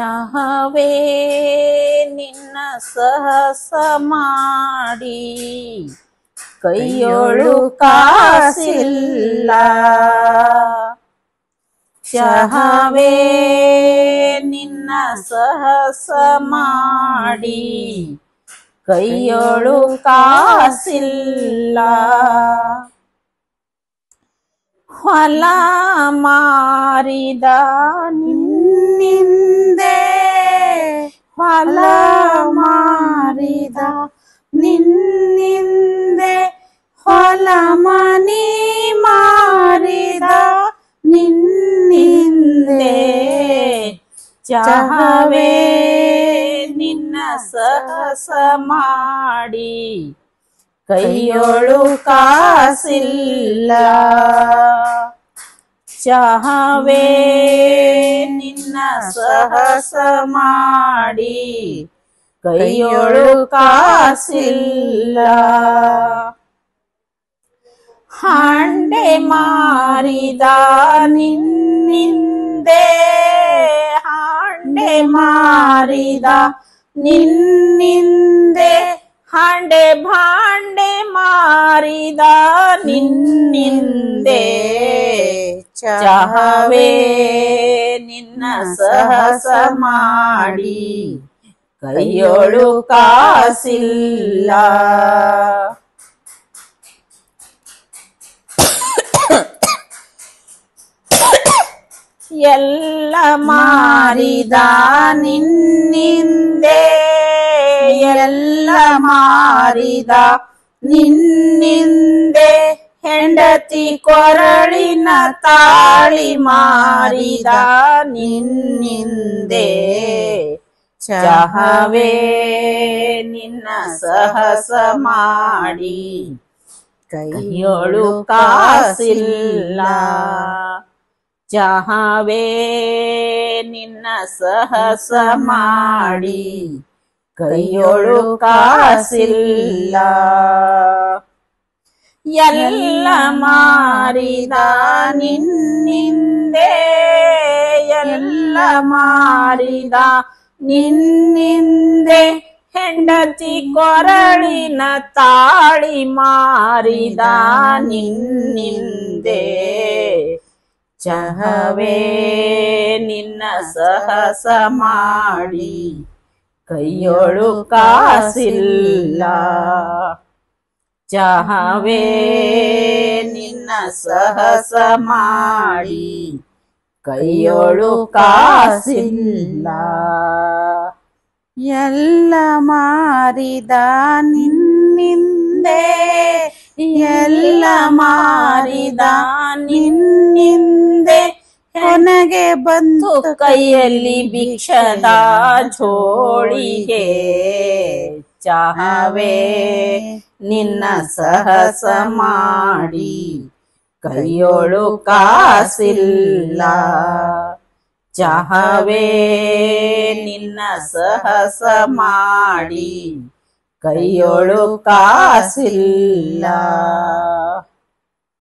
ಚಹವೇ ನಿನ್ನ ಸಹಸ ಮಾಡಿ ಕೈಯೊಳು ಕಾಸಿಲ್ಲ. ಚಹವೇ ನಿನ್ನ ಸಹಸ ಮಾಡಿ ಕೈಯೊಳು ಕಾಸಿಲ್ಲ. ಹೊಲ ಮಾರಿದ ನಿನ್ನಿಂದೆ ಹೊಲ ಮಾರಿದ. ನಿನ್ನಿಂದೆ ಹೊಲ ಮನಿ ಮಾರಿದ. ನಿನ್ನಿಂದೆ ಚಹವೇ ನಿನ್ನ ಸಹಸ ಮಾಡಿ. ಕೈಯೊಳು ಕಾಸಿಲ್ಲ. ಚಹವೇ ನಿನ್ನ ಸಹಸ ಮಾಡಿ ಕೈಯೊಳು ಕಾಸಿಲ್ಲ ಹಾಂಡೆ ಮಾರಿದ ನಿನ್ನಿಂದೆ ಹಾಂಡೆ ಮಾರಿದ ನಿನ್ನಿಂದೆ ಹಾಂಡೆ ಭಾಂಡೆ ಮಾರಿದ ನಿನ್ನಿಂದೆ ಚಹವೇ ನಿನ್ನ ಸಹಸ ಮಾಡಿ ಕೈಯೊಳು ಕಾಸಿಲ್ಲ. ಎಲ್ಲ ಮಾರಿದ ನಿನ್ನಿಂದೆ ಎಲ್ಲ ಮಾರಿದ ನಿನ್ನಿಂದೆ. ಹೆಂಡತಿ ಕೊರಳಿನ ತಾಳಿ ಮಾರಿದ ನಿನ್ನಿಂದೆ. ಚಹವೇ ನಿನ್ನ ಸಹಸ ಮಾಡಿ. ಕೈಯೊಳು ಕಾಸಿಲ್ಲ. ಚಹವೇ ನಿನ್ನ ಸಹಸ ಮಾಡಿ. ಕೈಯೊಳು ಕಾಸಿಲ್ಲ. ಎಲ್ಲ ಮಾರಿದ ನಿನ್ನಿಂದೆ, ಎಲ್ಲ ಮಾರಿದ ನಿನ್ನಿಂದೆ, ಹೆಂಡತಿ ಕೊರಳಿನ ತಾಳಿ ಮಾರಿದ ನಿನ್ನಿಂದೆ. ಚಹವೇ ನಿನ್ನ ಸಹಸ ಮಾಡಿ, ಕೈಯೊಳು ಕಾಸಿಲ್ಲ. ಚಹವೇ ನಿನ್ನ ಸಹಸ ಮಾಡಿ ಕೈಯೊಳು ಕಾಸಿಲ್ಲ. ಎಲ್ಲ ಮಾರಿದ ನಿನ್ನಿಂದೆ ಎಲ್ಲ ಮಾರಿದ ನಿನ್ನಿಂದೆ ನನಗೆ ಬಂತು ಕೈಯಲ್ಲಿ ಭಿಕ್ಷದ ಜೋಳಿಗೆ ಚಹವೇ ನಿನ್ನ ಸಹಸ ಮಾಡಿ. ಕೈಯೊಳು ಕಾಸಿಲ್ಲ. ಚಹವೇ ನಿನ್ನ ಸಹಸ ಮಾಡಿ. ಕೈಯೊಳು ಕಾಸಿಲ್ಲ.